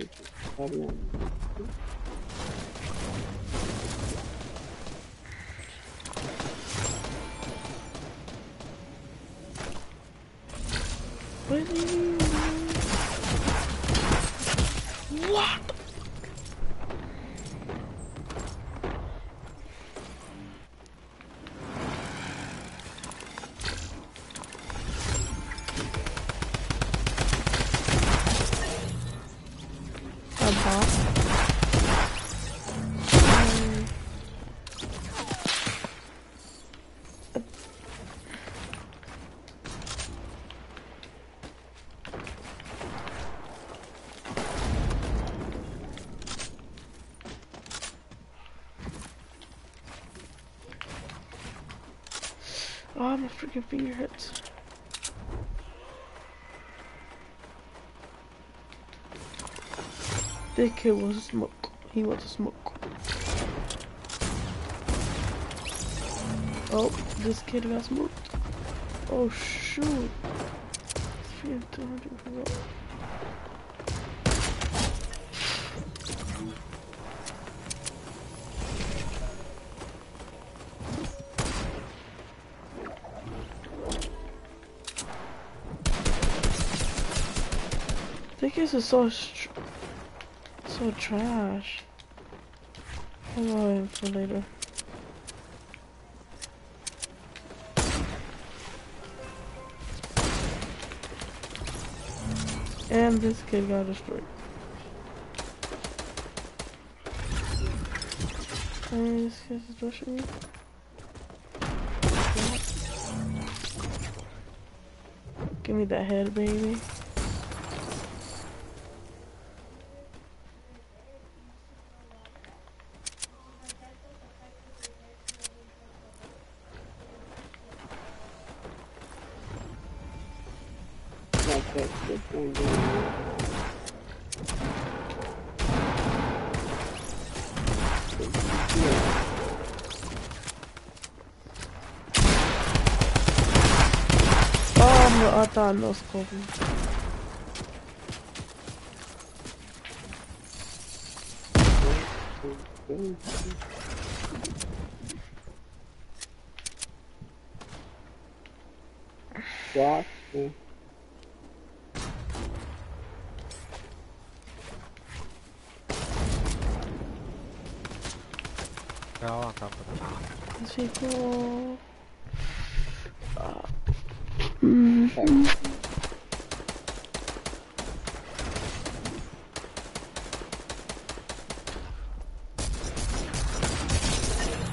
对对，my freaking finger hurts. This kid was a smoke. He wants a smoke. Oh, this kid got smoked. Oh shoot. This is so so trash. Go in for later. And this kid got destroyed. And this kid's rushing me. Give me that head, baby. Like that shit going down. Yeah. Oh, no, I thought no scoping. What? Yeah. No, on top of the Let's see, cool. Uh, mm,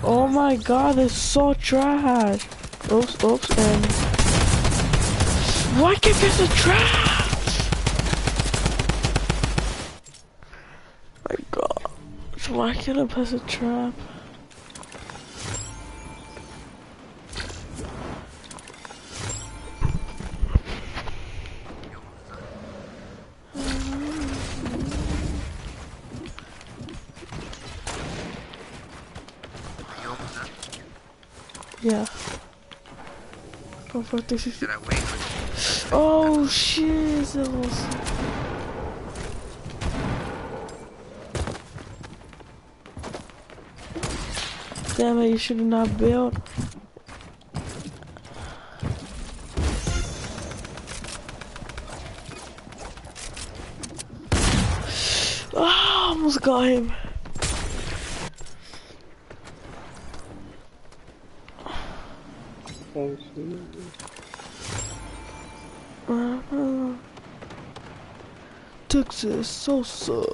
Oh my god, it's so trash. Oops, oops, and... Why can't this a trap? My god. Why can't I press a trap? For this. Did I wait? Oh shit, that was... Damn it, you should have not built. Ah, almost got him. Shit. Uh-huh. Texas Sosa.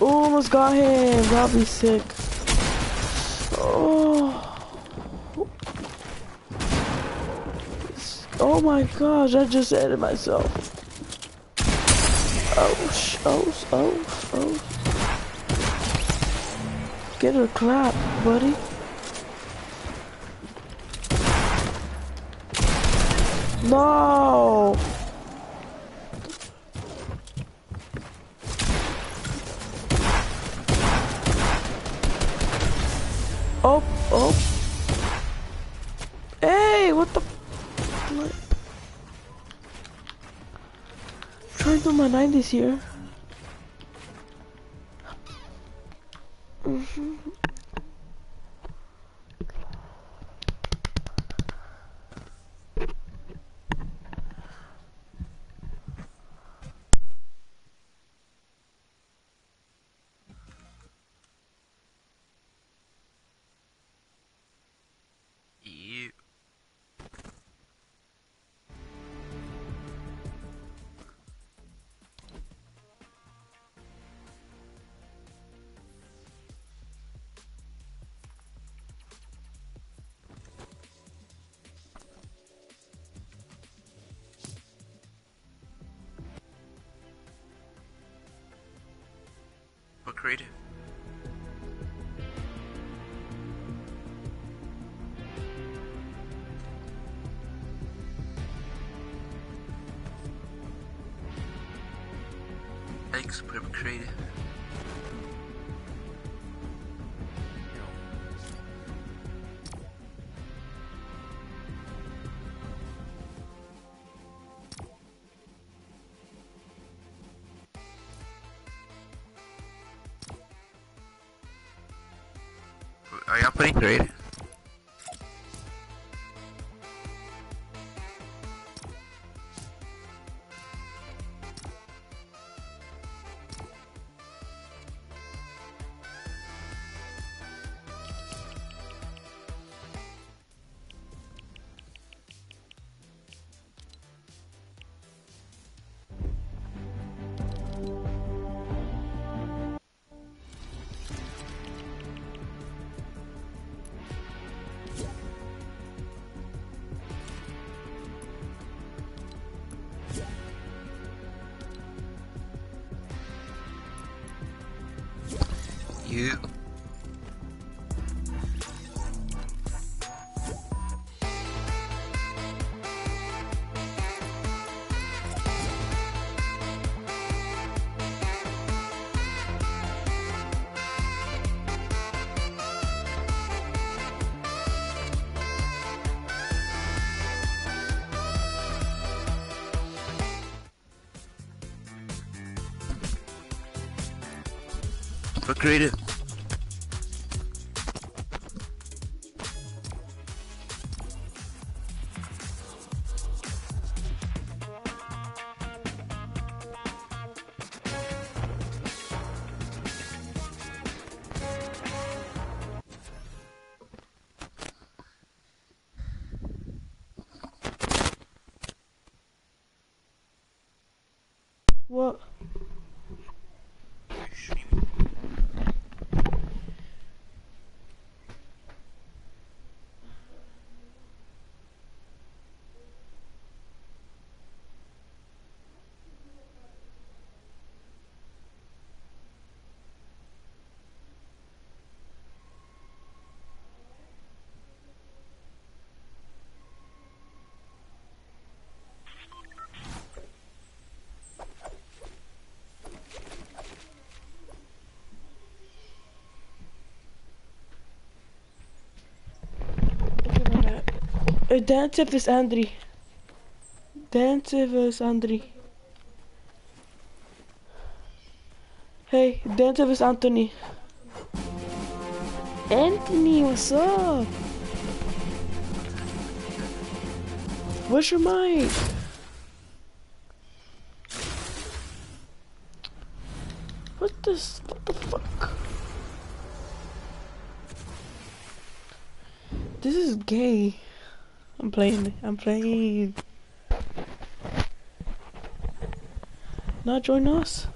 Oh, almost got him. That'll be sick. Oh. Oh my gosh, I just ended myself. Oh, sh- oh, oh, oh. Get a clap, buddy. No! Oh, oh. Hey, what the flip? do my 90s here. Mhm. You. Creative? Thanks, Private Creative. Are y'all playing creative? What creative? Uh, Dance vs Andri. Dance vs Andri. Hey, Dance vs Anthony. Anthony, what's up? Where's your mic? What this? What the fuck? This is gay. I'm playing. I'm playing. Not join us.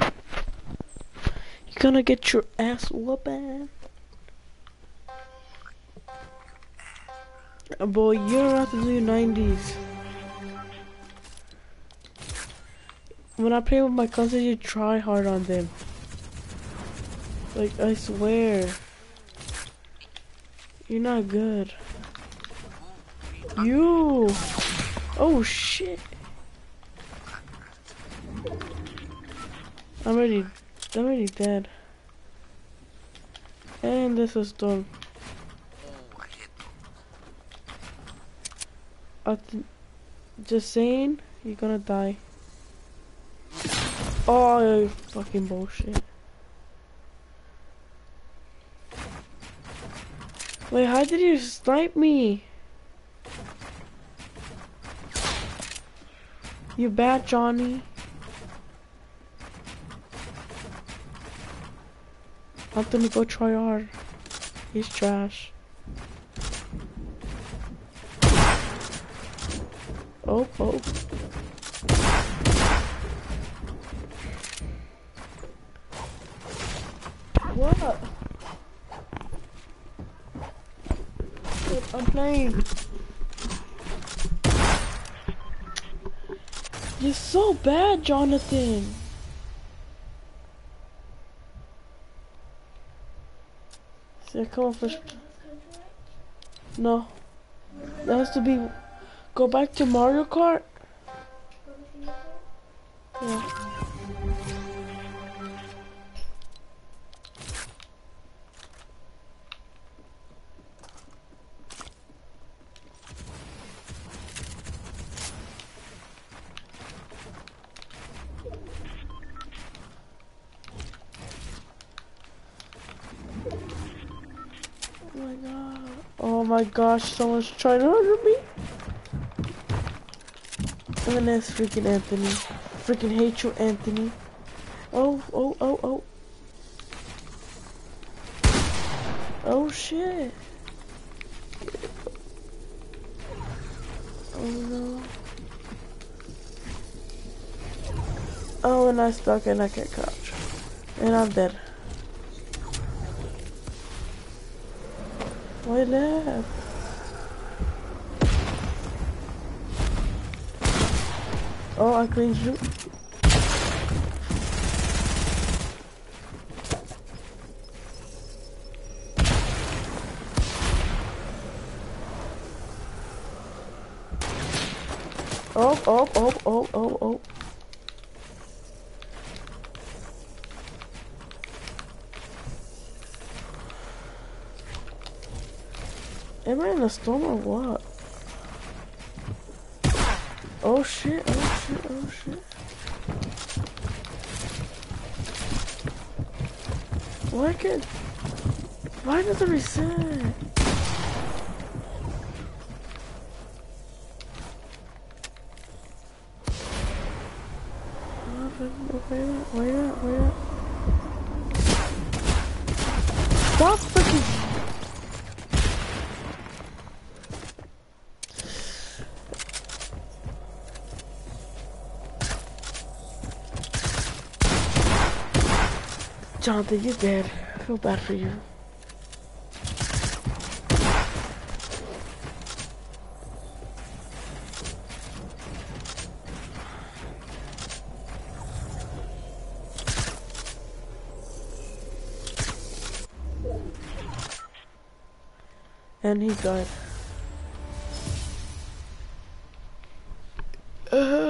You're gonna get your ass whooping. Boy, you're out do 90s. When I play with my cousins, you try hard on them. Like, I swear. You're not good. You! Oh shit! I'm already, I'm already dead. And this is done. Just saying, You're gonna die. Oh, you fucking bullshit. Wait, how did you snipe me? You bad, Johnny. I'm gonna go try hard. He's trash. Oh, oh. What? Wait, I'm playing. You're so bad, Jonathan. See, come on first. No. That has to be. Go back to Mario Kart. Yeah. Oh my gosh, someone's trying to hurt me. And that's freaking Anthony. Freaking hate you, Anthony. Oh, oh, oh, oh. Oh shit. Oh no. Oh, and I stuck and I can't crouch. And I'm dead. Why left? Oh, I cleaned you. Oh, oh, oh, oh, oh, oh. Am I in a storm or what? Oh shit, oh shit, oh shit. Why can Why does it reset? Where at? Where at? Where at? Stop freaking Jonathan, you're dead. I feel bad for you. And he died. Uh, How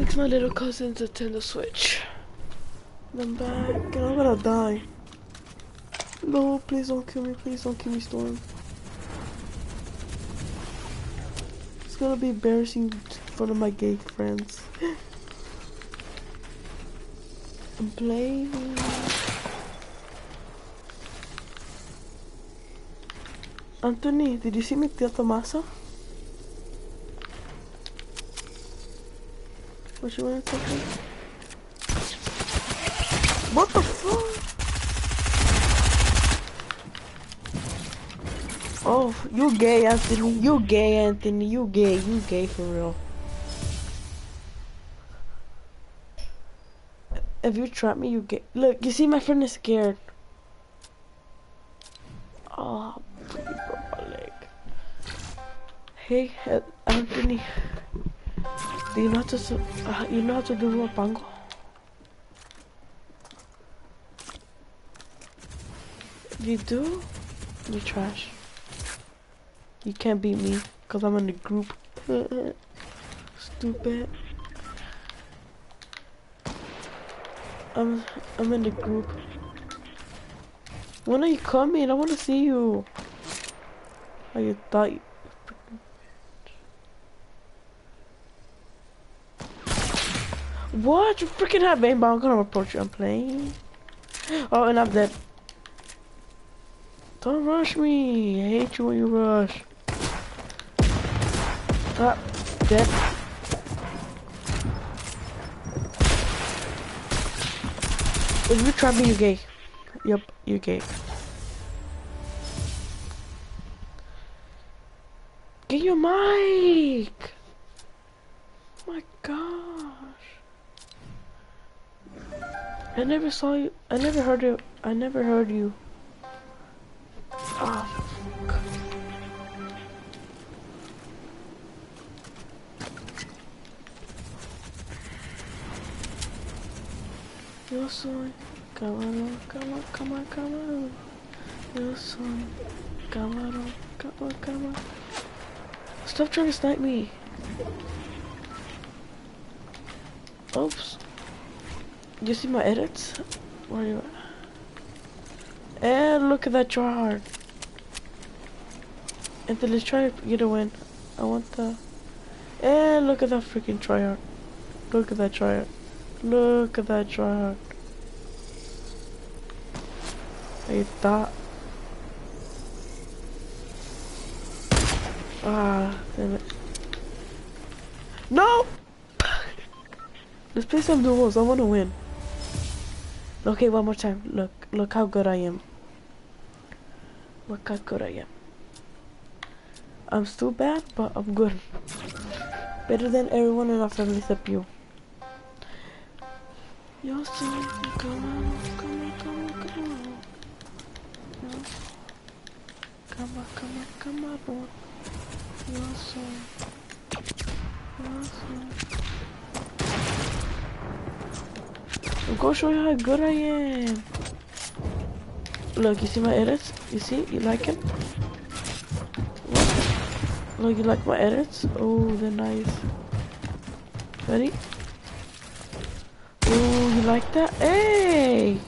takes my little cousin to Nintendo Switch. I'm back, and I'm gonna die. No, please don't kill me, please don't kill me, Storm. It's gonna be embarrassing in front of my gay friends. I'm playing. Anthony, did you see me, Tia Tomasa? What you wanna talk about? What the fuck? Oh, you gay, Anthony. You gay, Anthony. You gay. You gay for real. If you trap me, you gay. Look, you see my friend is scared. Oh, my leg. Hey, Anthony. Do you know how to, uh, you know how to do a pango? You do? You trash. You can't beat me, cause I'm in the group. Stupid. I'm I'm in the group. When are you coming? I wanna see you. Oh, you thought you... What? You freaking have aim I'm gonna approach you. I'm playing. Oh, and I'm dead. Don't rush me. I hate you when you rush. Ah, dead. If you try me, you gay. Yep, you're gay. Get your mic! my gosh. I never saw you. I never heard you. I never heard you. Ah, fuck. Yo soy camarón, cama, cama, camarón. Yo soy camarón, cama, cama. Stop trying to snipe me. Oops. You see my edits? Where are you at? And look at that tryhard. And then let's try to get a win. I want the... And look at that freaking tryhard. Look at that tryhard. Look at that tryhard. I thought. Ah, damn it. No! Let's play some duels. I want to win. Okay, one more time. Look, look how good I am. Look how good I am. I'm still bad, but I'm good. Better than everyone in our family except you. Yo soy come on, come on, come on, come on. Yo. Come on, come on, come on, boy. Yo soy. Yo I'm gonna show you how good I am. Look, you see my edits? You see? You like? Look, Look, you like my edits? Oh, they're nice. Ready? Oh, you like that? Hey!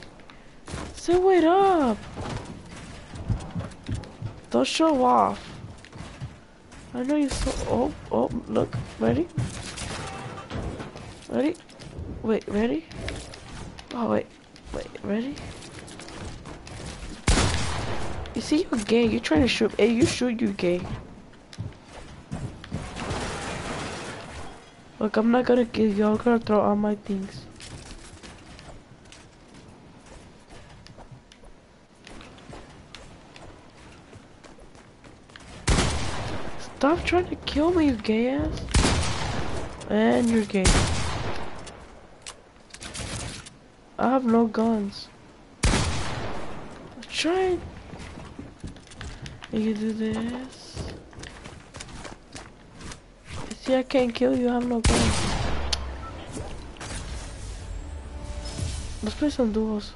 So wait up! Don't show off. I know you saw. Oh, oh, look. Ready? Ready? Wait, ready? Oh, wait. Wait, ready? You see, you're gay. You're trying to shoot. Hey, you shoot, you gay. Look, I'm not gonna kill you. I'm gonna throw all my things. Stop trying to kill me, you gay ass. And you're gay. I have no guns. Trying. You do this. See, I can't kill you. I have no guns. Let's play some duels.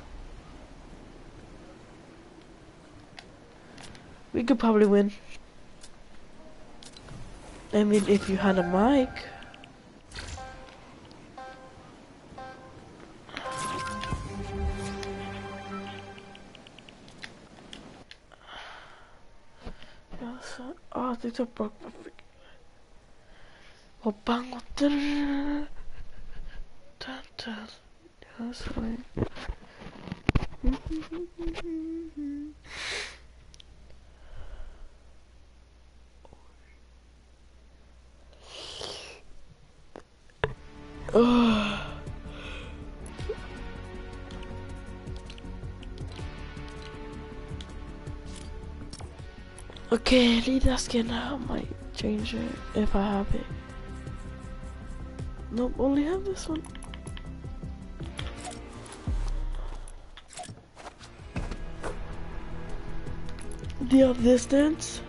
We could probably win. I mean, if you had a mic. Oh, I think I broke my freaking Oh, bango. Dun, dun, okay, leave that skin out. I might change it if I have it. Nope, only have this one. Do you have this dance?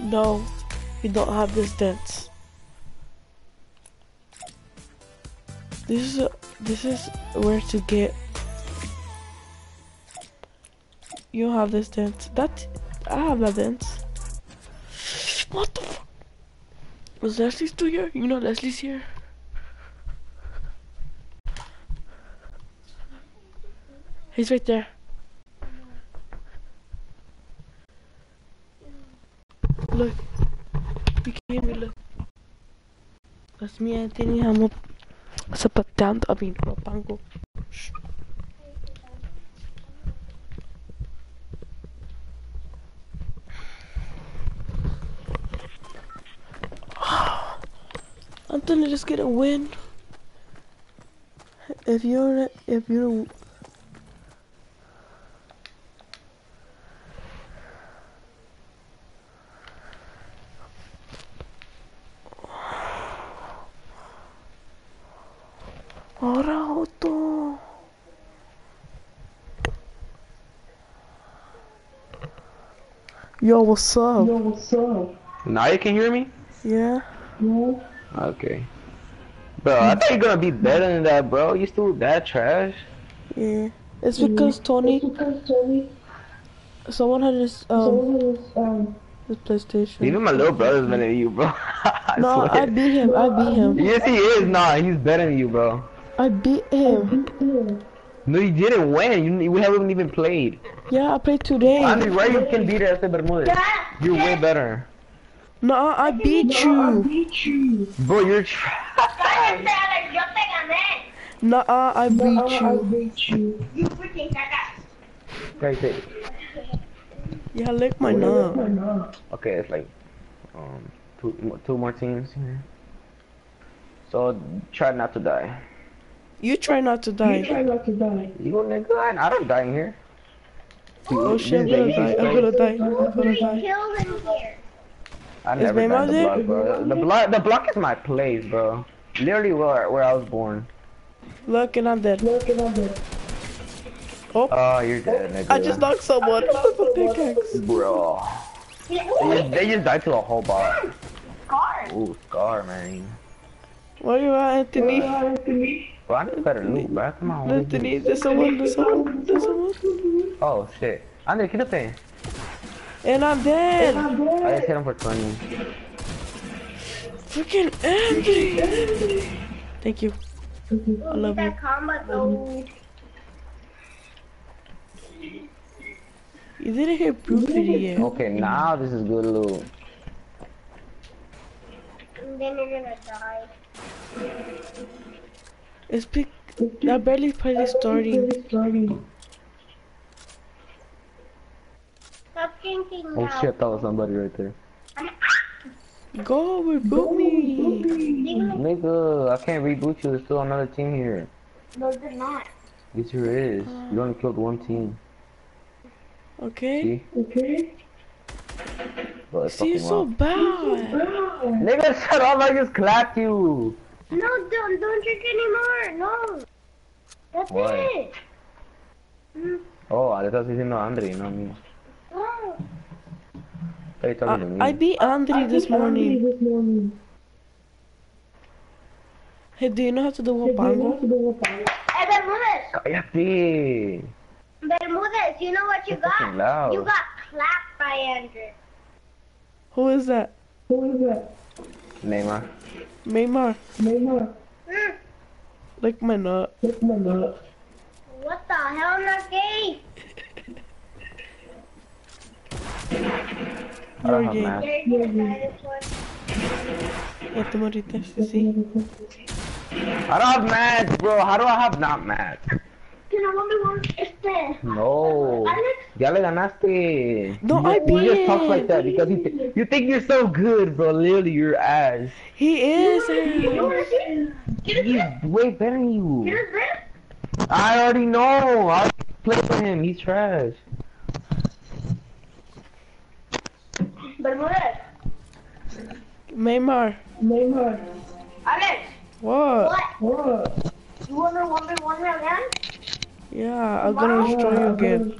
No, you don't have this dance. This is this is where to get. You have this dance. That I have that dance. What the fuck? Was Leslie still here? You know Leslie's here. He's right there. Look. You can hear look. That's me, Anthony. I'm up. Sa patando, I mean, Papango. Shh. Anthony just get a win. If you're, if you're Ahora Otto. Yo, what's up? Now you can hear me? Yeah. Okay. Bro, I thought you're gonna be better than that, bro. You still that trash? Yeah. It's because Tony. It's because Tony. Someone had this um this PlayStation. Even my little brother's better than you, bro. I No, swear. I beat him. I beat him. Yes, he is. Nah, he's better than you, bro. I beat him. No, you didn't win. You, we haven't even played. Yeah, I played today. Andy, why you can beat Ese Bermudez? You're way better. No, I beat you. i Bro, you're trash. No, I beat you. You freaking Guys, hey. Yeah, lick my nut. Okay, it's like um two two more teams here. So try not to die. You try not to die. You go nigga, I, I don't die in here. Oh shit, I'm gonna die. I'm gonna die. I'm gonna die. I Is never Maymar the block, bro. The block, the block is my place, bro. Literally where where I was born. Look, and I'm dead. Look and I'm dead. Oh, you're dead, oh, nigga. I just knocked someone with a pickaxe. Bro. They just, they just died to a whole bot. Ooh, scar, man. Where you at, Anthony? Bro, I need better loot, bro. Come on. what is Anthony, this? there's someone, there's someone, there's someone. Oh shit. Andre, quítate. And I'm dead. I just hit him for 20. Freaking Anthony. Thank you. I love you. You didn't hear Brooklyn yet. Okay, now this is good loot. Then you're gonna die. It's big. I barely played it starting. Stop drinking Oh now. shit, that was somebody right there. Go, reboot me. Nigga, I can't reboot you. There's still another team here. No, they're not. Yes, there is. You only killed one team. Okay. See? Okay. Bro, See, you're fucking so wrong. bad. Nigga, shut up! I just clapped you. No, don't, don't drink anymore. No. That's Why? it. Mm. Oh, I thought you didn't know Andre, not me. You talking to me. I, I beat Andre this morning. Hey, do you know how to do a Wapango? Hey, Bermudez. Cállate. Bermudez, you know what you You're got? loud. You got clapped by Andrew. Who is that? Who is that? Neymar. Neymar. Mm. Like my nut. What the hell, not gay? I don't You're have gay. math. You're gonna die this one. Ya te moriste, sí, sí. I don't have math, bro. How do I have not math? Cause en el 1v1, este. No. Alex, Ya le ganaste. No, you I just, you just talk beat. like that because you, th- you think you're so good, bro. Literally, your ass. He is. you wanna see? Get He's it, way better than you. Get it, I already know. I play for him. He's trash. Bermúdez. Maymar. Alex, What? what? You wanna 1v1 again? Yeah, I'm gonna destroy you again.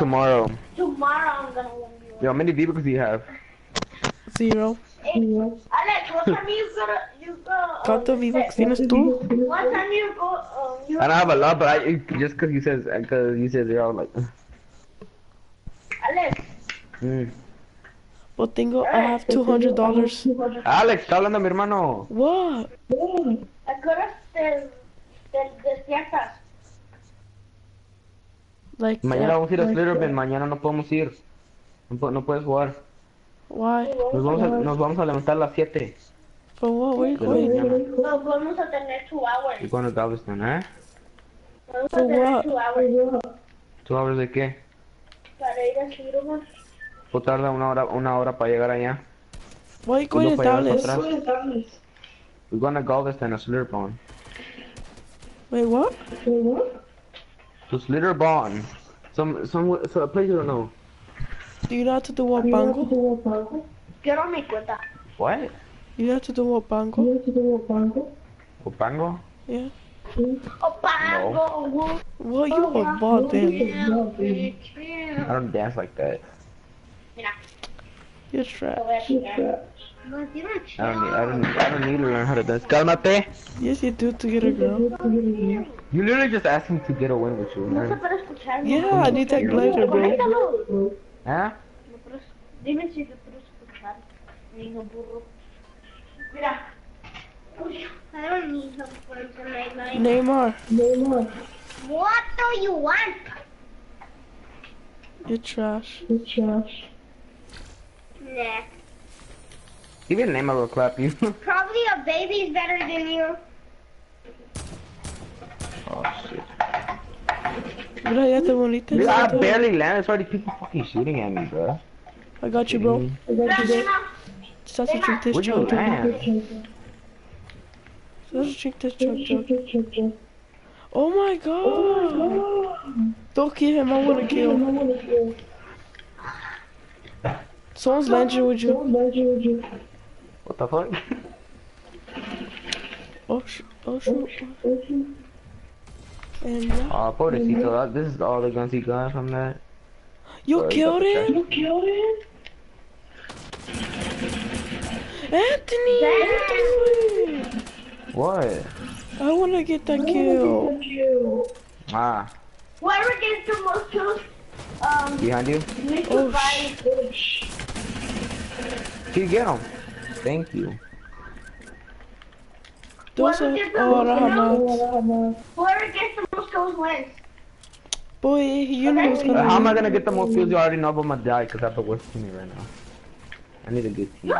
Tomorrow. Tomorrow I'm gonna 1v1. Yo, how many V-Bucks do you have? Zero. Alex, what time you gonna, you go? um, ¿Cuántos V-Bucks tienes tú? What time you go, um, you I don't have a lot, but I just cause you said cause you said zero, I'm like. Alex, Mm. But tengo, I have two hundred dollars. Alex, está hablando mi hermano. What? ¿a qué horas te, te despiertas? Like, Mañana vamos a ir a mañana no podemos ir. No, no puedes jugar. why? Nos vamos a, nos vamos a levantar a las 7 For what? Where. Nos vamos a tener two hours. You're going to Galveston, ¿eh? Vamos a tener hours ¿Two hours de qué? para ir a Silverman. ¿O tarda una hora, una hora para llegar allá? Why you going Uno to para llegar Dallas? para. We're going to Galveston, a Schlitterbahn. Wait, what? To Schlitterbahn. Some, some, so a place you don't know. Do you know how to do what bango? Quiero mi cuenta. What? You know how to do what bango? Opango? Yeah. Oh, pago. What you eh? a bot then? I don't dance like that. Mira, You're trash. voy a enseñar. No, tiene I don't need, I don't, I don't need to learn how to dance. Cálmate. Yes, you do to get a girl. You literally just asked me to get a win with you, No man. Yeah, I need that glider, bro. Huh? No Dime si te puedo escuchar. Niño burro. Mira. I don't need help for tonight night. Neymar, What do you want? you're trash. Nah. Even Neymar will clap you. Probably a baby's better than you. oh shit. Mira, ya te bonita. Dude, I barely landed. It's already people fucking shooting at me, bro. I got you, bro. Start to drink this Where'd you chug jug. land? Start to drink this chug jug. Oh my god! Don't kill him, I wanna kill. Someone's landing with you. What the fuck? Oh sh oh shoot. And yeah. Oh, pobrecito. that- This is all the guns he got from that. You Oh, killed him? trash. killed him? Anthony! What? I wanna get that kill. Ah, Whoever gets the most kills, um, behind you? Oh, to buy. Can you get him? Thank you. Those are oh Rahmat. Whoever gets the most kills wins. Boy, you know what's gonna how am I gonna get the most kills? You already know I'm gonna die because I have the worst teammate right now. I need a good team.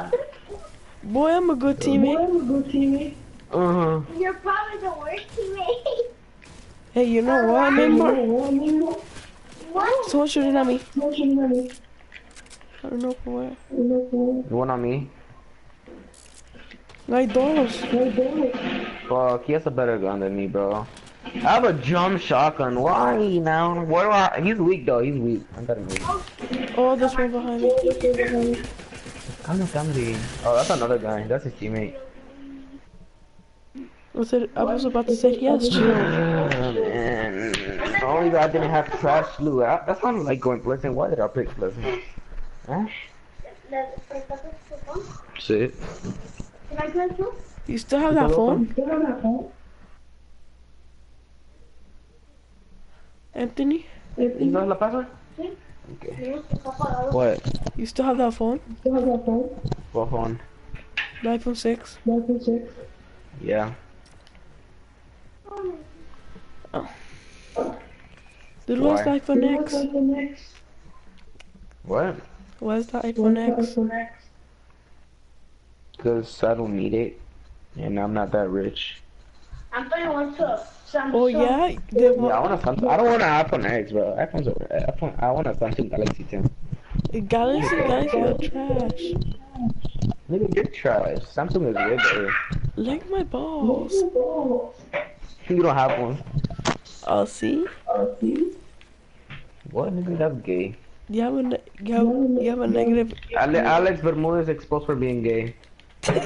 Boy, I'm a good teammate. I'm a good teammate. Uh huh. You're probably the worst teammate. Hey, you know what, Neymar? what? Someone shooting at me. I don't know from where. You one on me? Like those. Fuck, he has a better gun than me, bro. I have a jump shotgun. Why now? What do I? He's weak though. He's weak. I gotta move. Oh, there's one behind me. I'm not family. Oh, that's another guy. That's his teammate. Was it, I was about to say yes. Oh, man. Oh, Only that I didn't have trash loot. I- That's why I don't like going Pleasant. Why did I pick Pleasant? Huh? Shit. Can I play too? You still have that phone? Anthony? ¿Y no es la password? Sí. Okay. Está apagado. What? You still have that phone? What phone? The iPhone 6? Yeah. Dude, where's the Why? iPhone X? What? Where's the iPhone X? Because I don't need it. And I'm not that rich. Anthony wants to Samsung. Oh yeah, the Yeah, I want a Samsung. I don't want an iPhone X, bro. iPhones are iPhone. I want a Samsung Galaxy 10. Galaxy, Galaxy are trash. Nigga, you're trash. Samsung is way better. Like my balls. You don't have one. I'll see. I'll see. What, nigga? That's gay. You have a, you have, you have a negative. Ale- Alex Bermudez exposed for being gay. Shut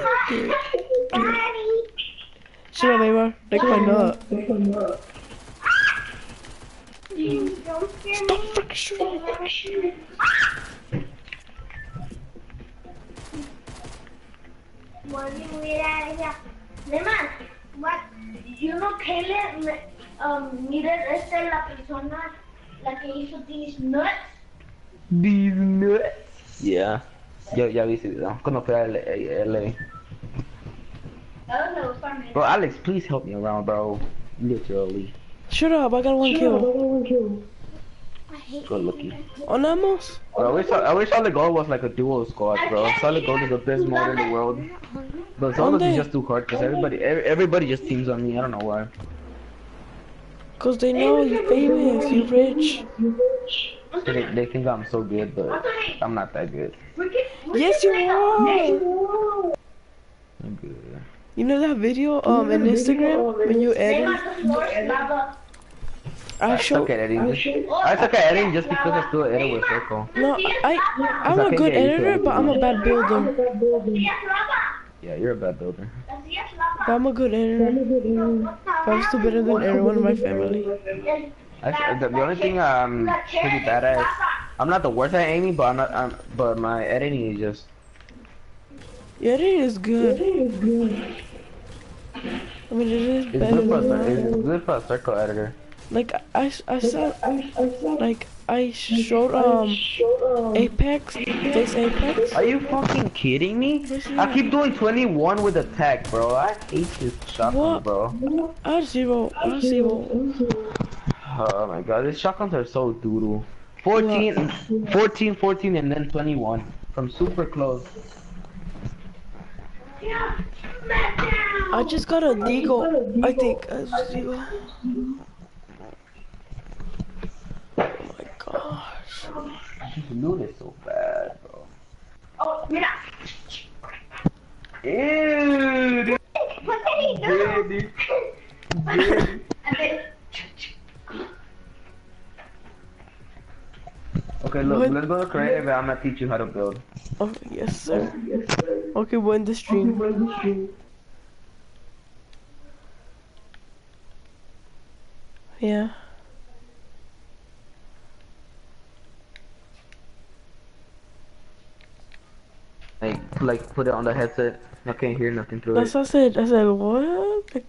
up, Neymar. Like my nut. Don't scare me. Muy mira ella. Además, what? Yo no que le me- um, mira esta es la persona la que hizo these nuts. These nuts. Yeah. Ya, ya vi ese video. Cuando fui a L- a LA. A me gusta a Bro, Alex, please help me around, bro. Literally. Shut up, I got one kill. I Good looking. Onamos? Bro, I wish, I wish Solid Gold was like a duo squad, bro. Solid Gold is the best mode in the world. But Solid is just too hard because everybody, every, everybody just teams on me. I don't know why. Cause they know you're famous, you're rich. you're rich. They, they think I'm so good, but I'm not that good. Yes, you are. I'm good. You know that video um in Instagram when you edit? Neymar, the floor is lava. I show. suck editing. I suck at editing just because I still edit with Circle. No, I I'm a good editor, but I'm a bad builder. Así es lava. Yeah, you're a bad builder. Así es lava. But I'm a good editor. But I'm still better than everyone in my family. I, the, the only thing I'm pretty bad at I'm not the worst at aiming, but I'm not. I'm, but my editing is just. Your editing is good. I mean, it is It's better good for a, than cir- it's good for a circle editor. Like I, I said, like I showed um Apex, this Apex. Are you fucking kidding me? I keep doing 21 with attack, bro. I hate this shotgun, bro. I have zero, I have zero. Oh my god, these shotguns are so doodle. 14, 14, 14, and then 21 from super close. I just got a deagle. I think I just deagle. Oh my gosh. This loot is so bad, bro. Oh, yeah. Ew, dude. What did Okay, look, What? let's go to creative and I'm gonna teach you how to build. Oh yes sir. Okay, we're in the stream. Yeah. Like, like put it on the headset. I can't hear nothing through That's it. what I said. I said what? Like,